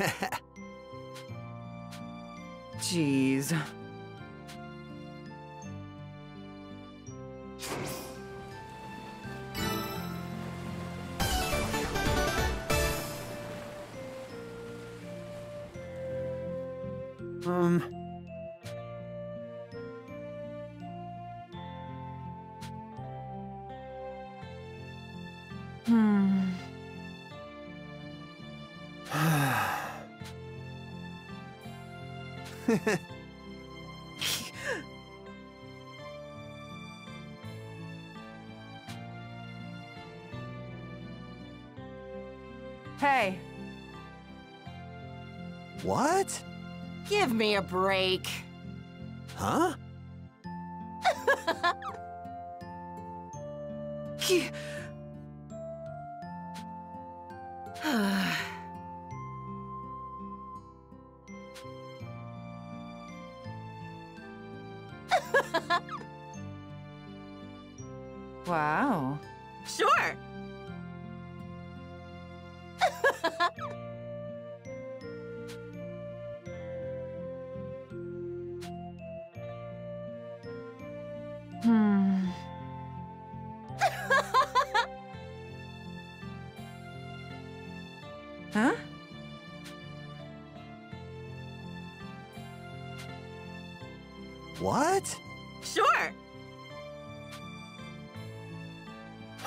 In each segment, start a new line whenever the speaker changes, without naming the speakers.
Jeez. Um... Hmm. Hey,
What?
Give me a break.
Huh?
wow.
Sure.
Hmm. huh?
What?
Sure.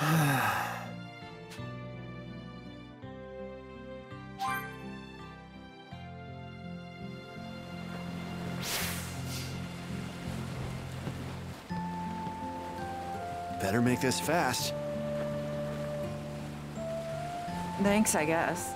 Better make this fast.
Thanks, I guess.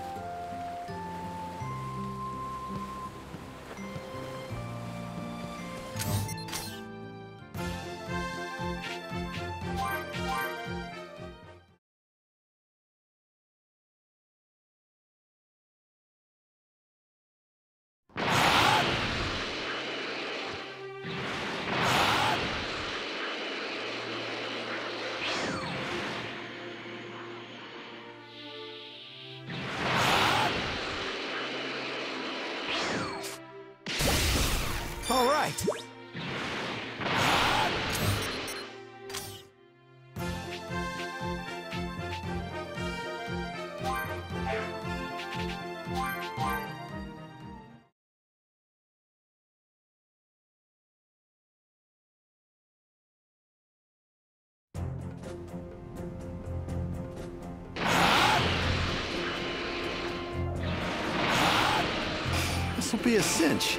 Right. This will be a cinch.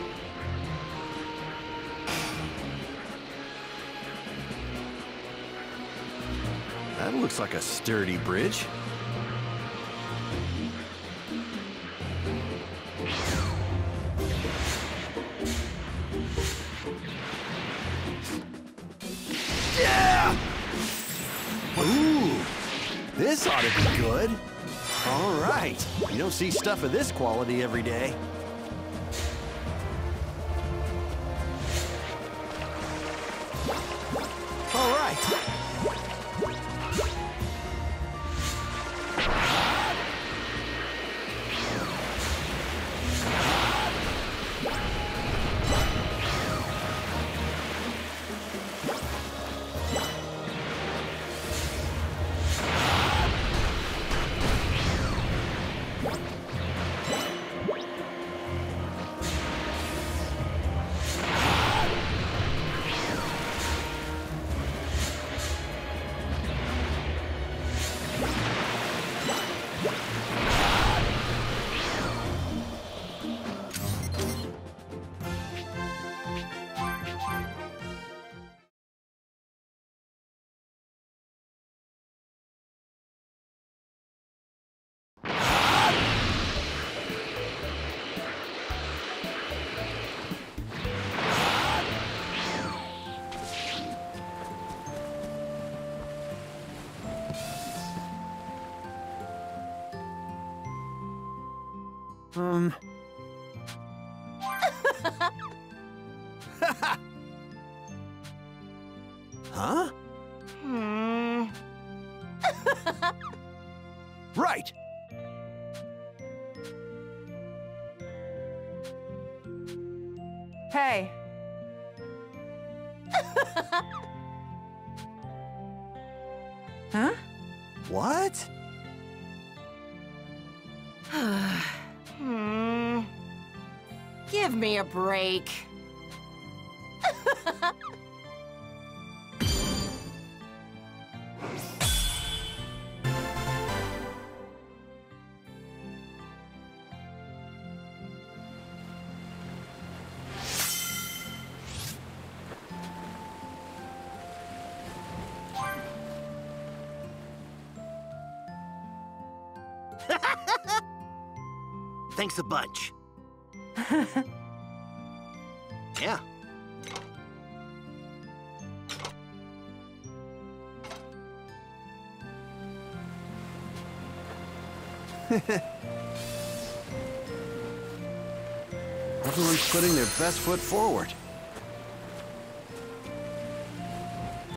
Looks like a sturdy bridge. Yeah! Ooh, this ought to be good. All right, you don't see stuff of this quality every day. All right. Um. huh?
Hmm.
Right.
Hey. huh?
What?
me a break.
Thanks a bunch. yeah. Everyone's putting their best foot forward.